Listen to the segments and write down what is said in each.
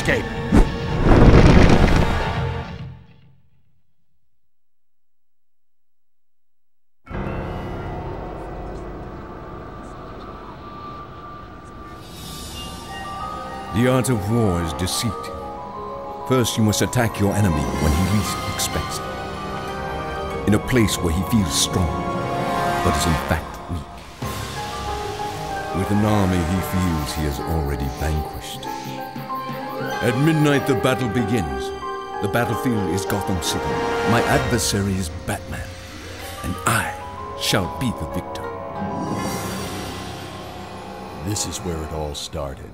Escape. The art of war is deceit. First, you must attack your enemy when he least expects it. In a place where he feels strong, but is in fact weak. With an army he feels he has already vanquished. At midnight, the battle begins. The battlefield is Gotham City. My adversary is Batman, and I shall be the victor. This is where it all started.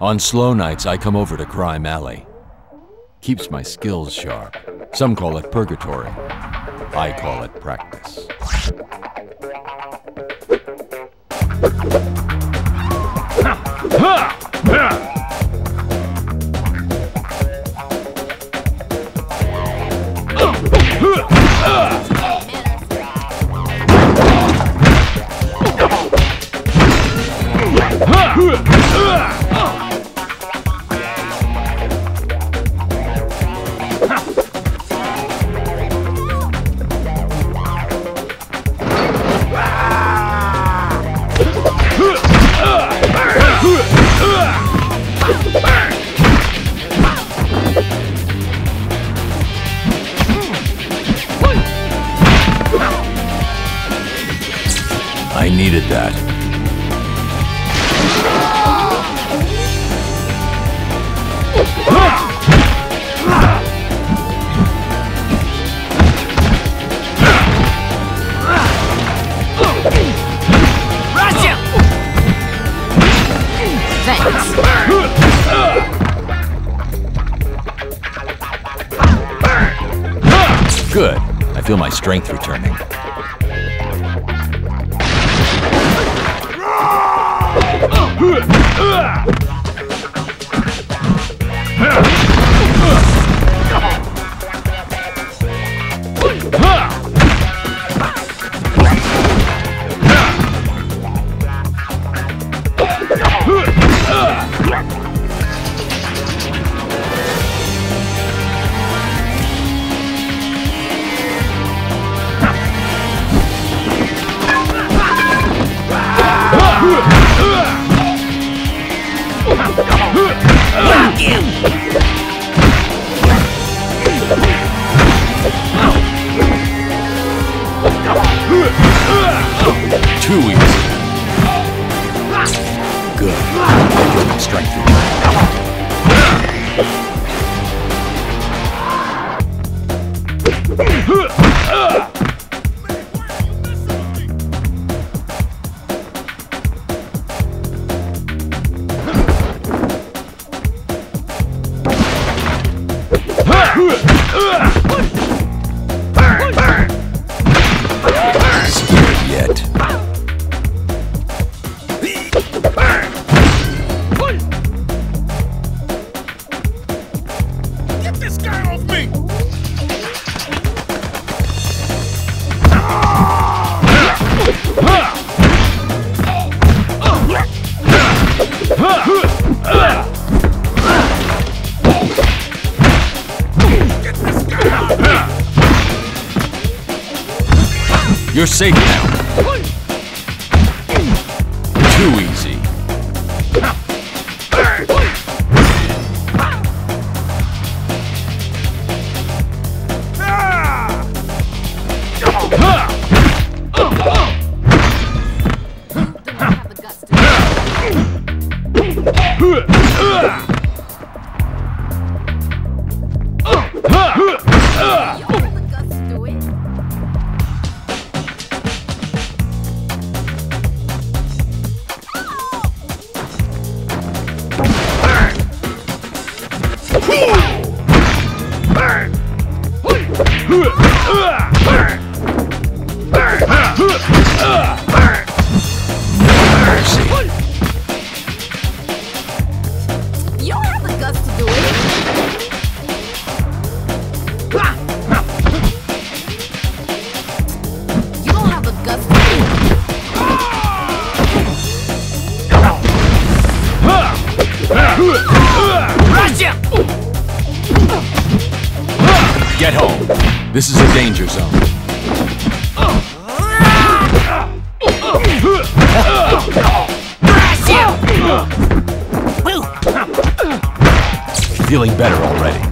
On slow nights, I come over to Crime Alley. Keeps my skills sharp. Some call it purgatory. I call it practice. strength returning. You're safe now. Get home. This is a danger zone. Feeling better already.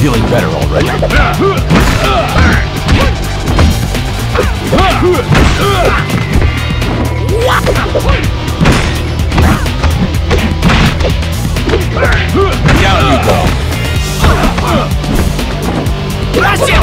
Feeling better already. Down you go. 发现。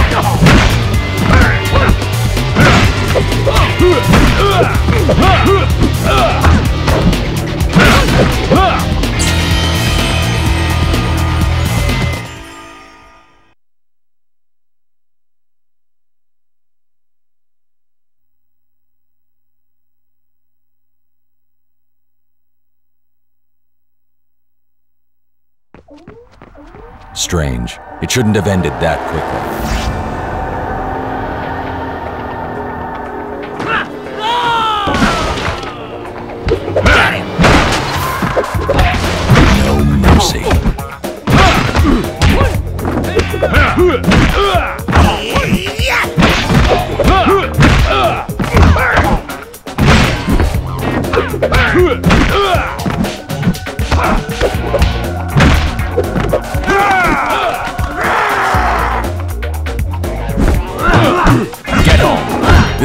Strange. It shouldn't have ended that quickly.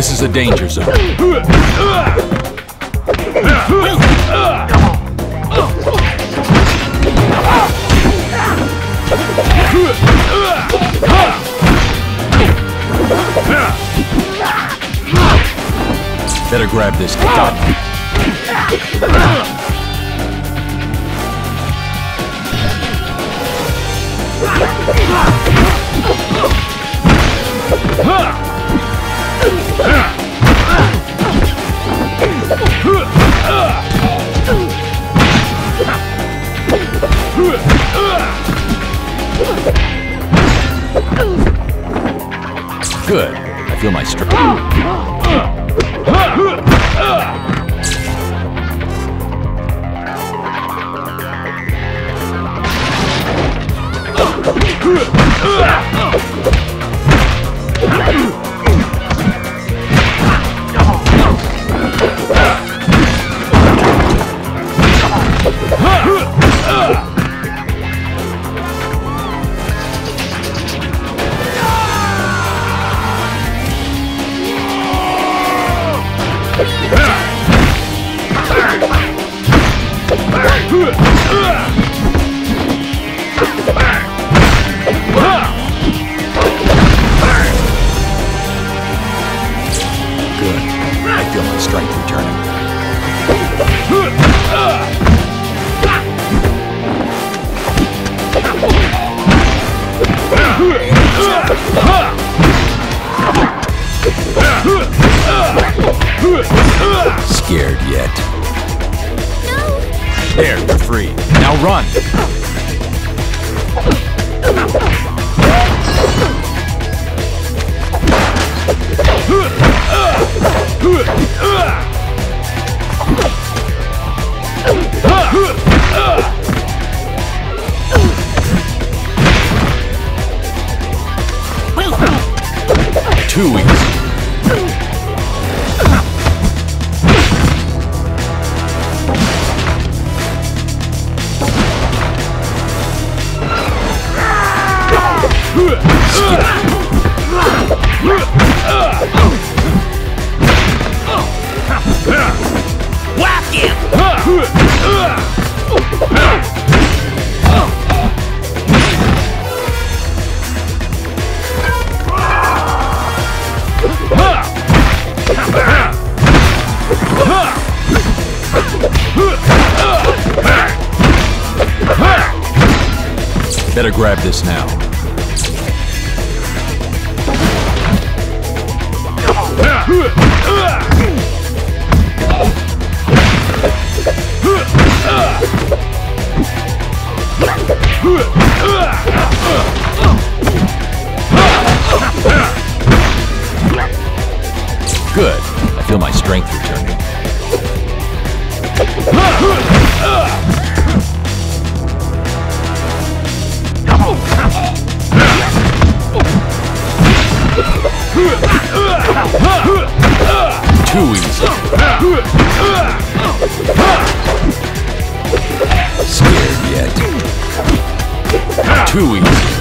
This is a danger zone. Better grab this gun. Good. I feel my strength. Grab this now. too easy.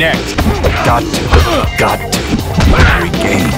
next. Got to. Got to. Every game.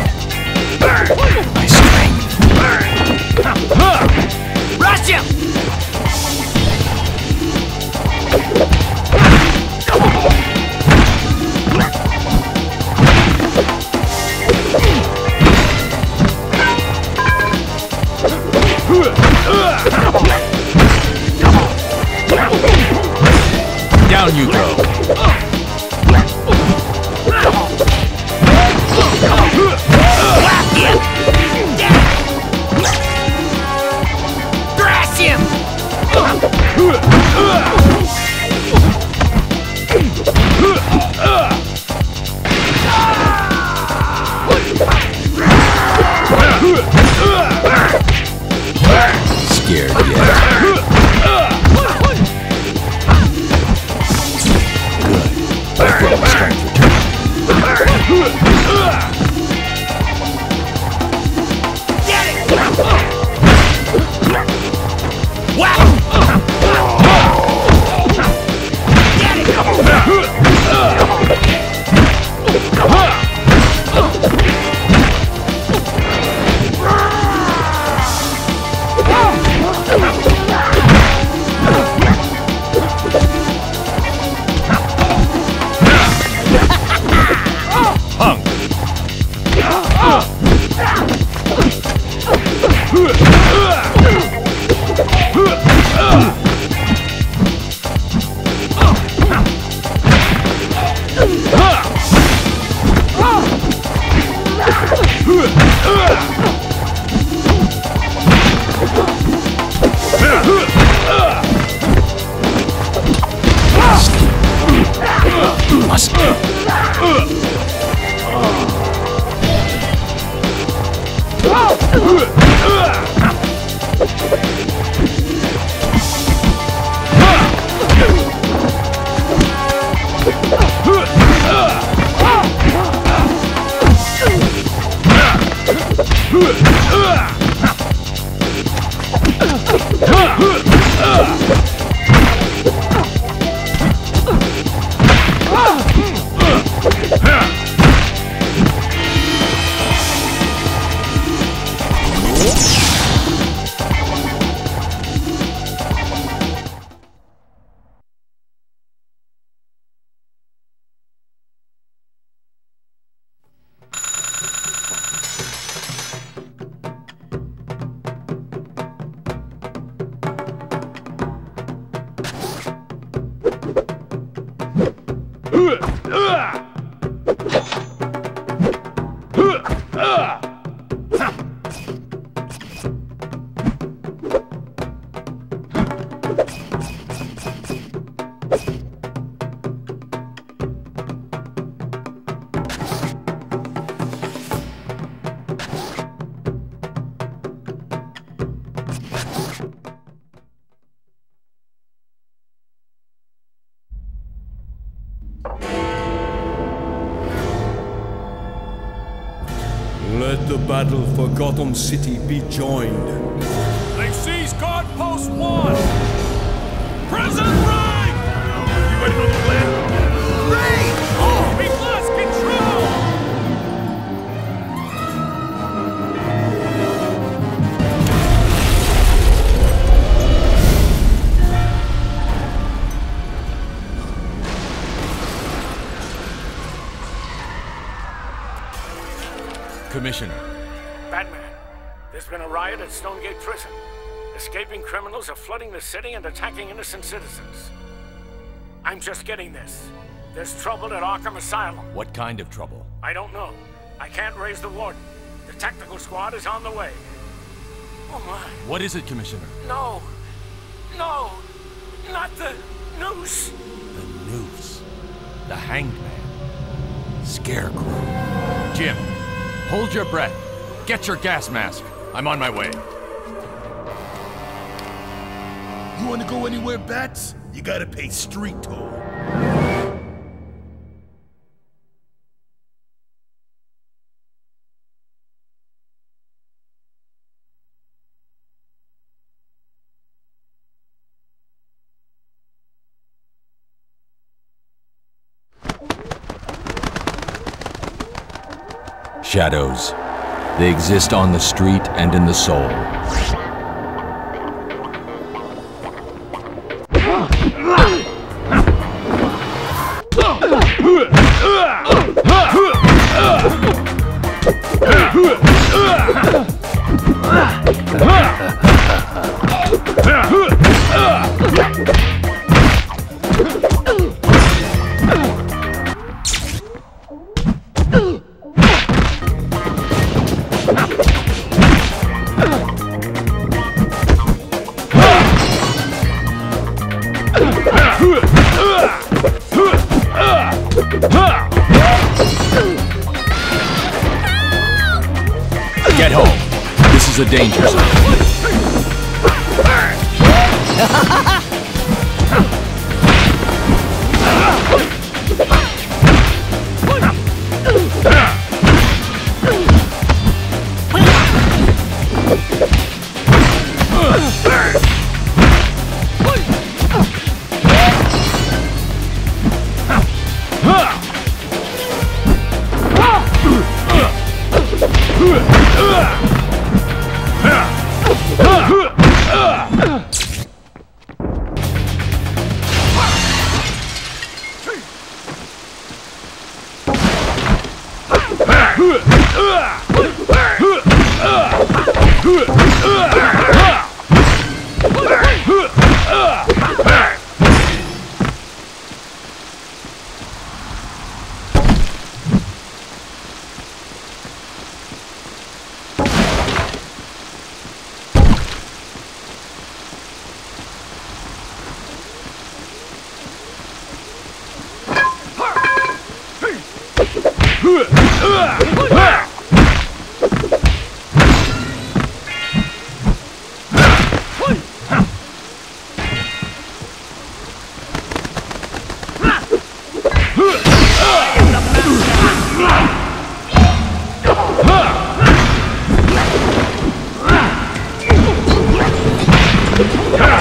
it! Let the battle for Gotham City be joined. They seize guard post one. President Ray! You ready to know Commissioner, Batman, there's been a riot at Stonegate Prison. Escaping criminals are flooding the city and attacking innocent citizens. I'm just getting this. There's trouble at Arkham Asylum. what kind of trouble? I don't know. I can't raise the warden. The technical squad is on the way. Oh my. What is it, Commissioner? No. No. Not the noose. The noose. The hanged man. Scarecrow. Jim, hold your breath. Get your gas mask. I'm on my way. You wanna go anywhere, Bats? You gotta pay street toll. Shadows. They exist on the street and in the soul.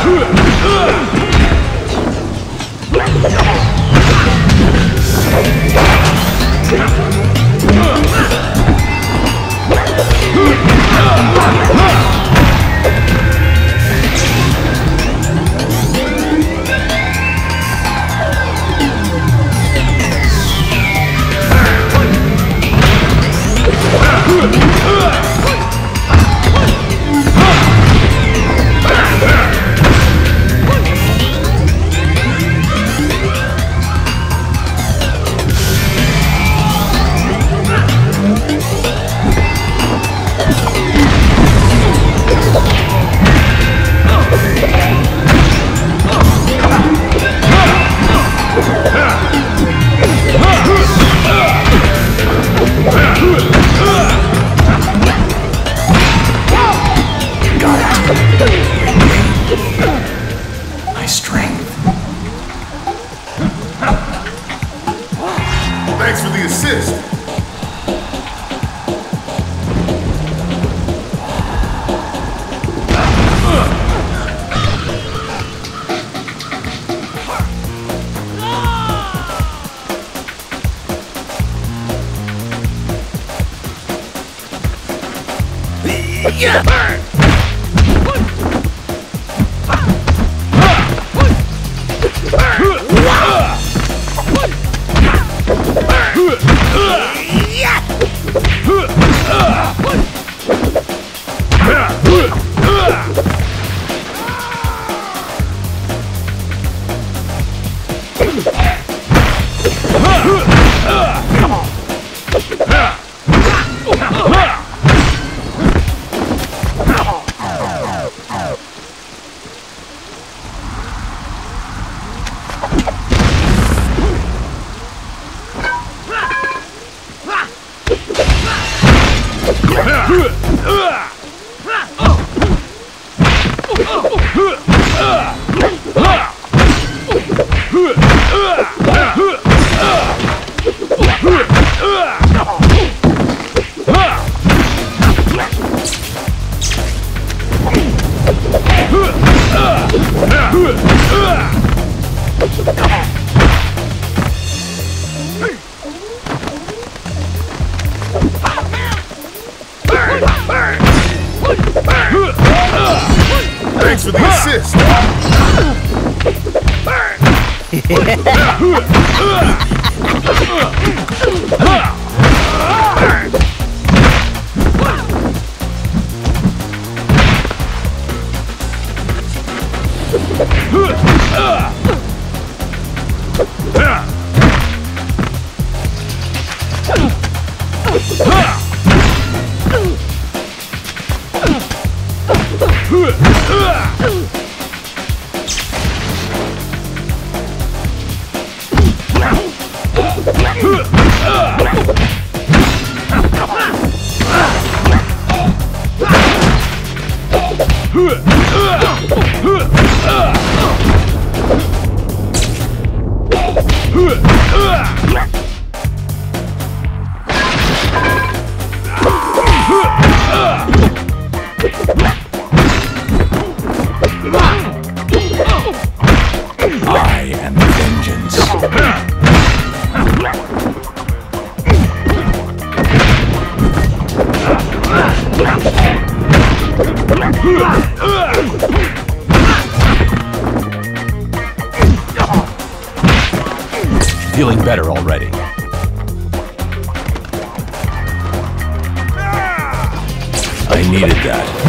Uh! Thanks for the assist. I am vengeance. Feeling better already. I needed that.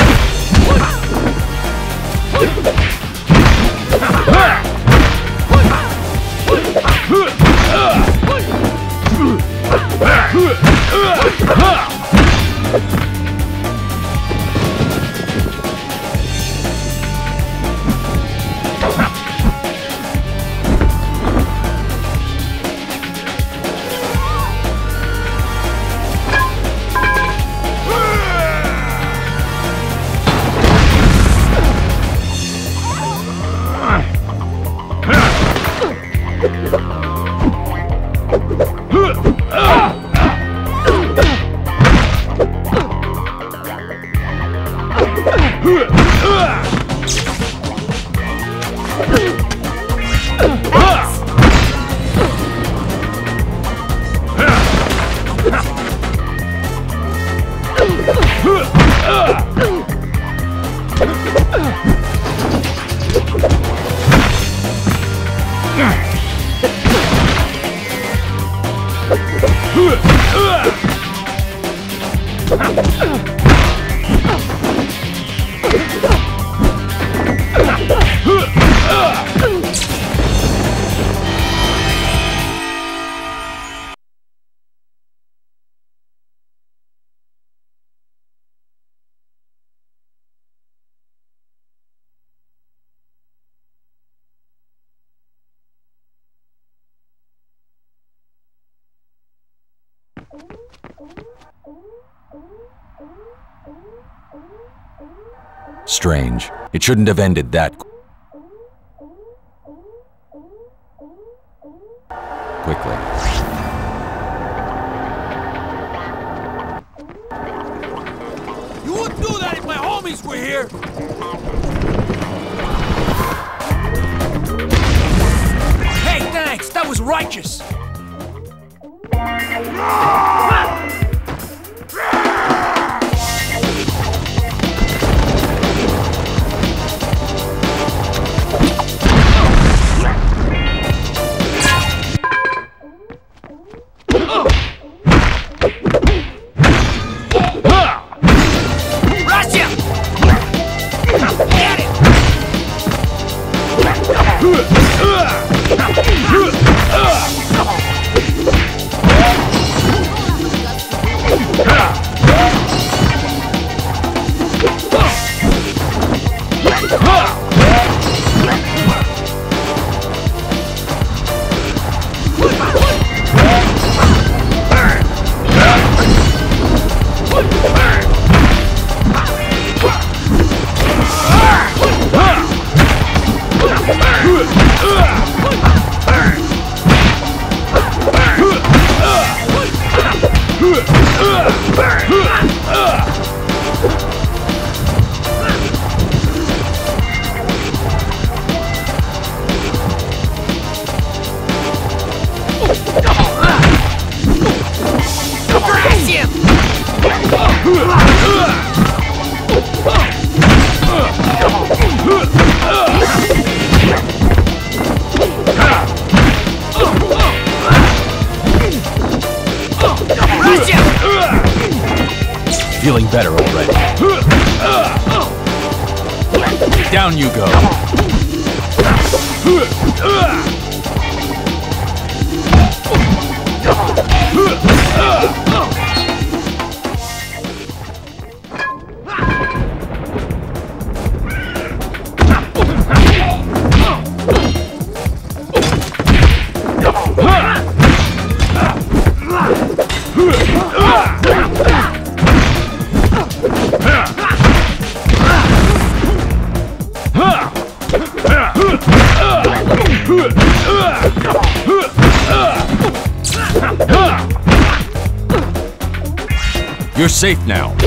Strange. It shouldn't have ended that quickly. You wouldn't do that if my homies were here! Hey, thanks! That was righteous! Better already. Down you go. Safe now.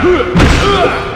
Feeling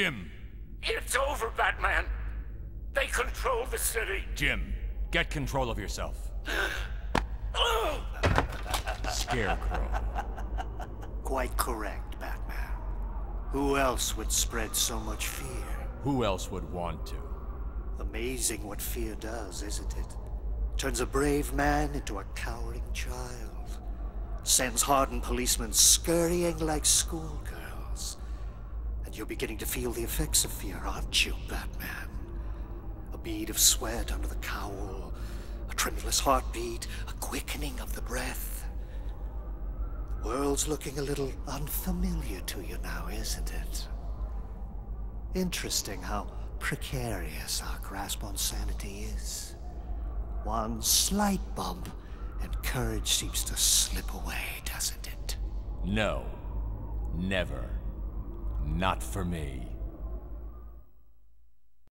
Jim! It's over, Batman. They control the city. Jim, get control of yourself. Scarecrow. Quite correct, Batman. Who else would spread so much fear? Who else would want to? Amazing what fear does, isn't it? Turns a brave man into a cowering child. Sends hardened policemen scurrying like schoolgirls. You're beginning to feel the effects of fear, aren't you, Batman? A bead of sweat under the cowl, a tremulous heartbeat, a quickening of the breath. The world's looking a little unfamiliar to you now, isn't it? Interesting how precarious our grasp on sanity is. One slight bump, and courage seems to slip away, doesn't it? No. Never. Not for me.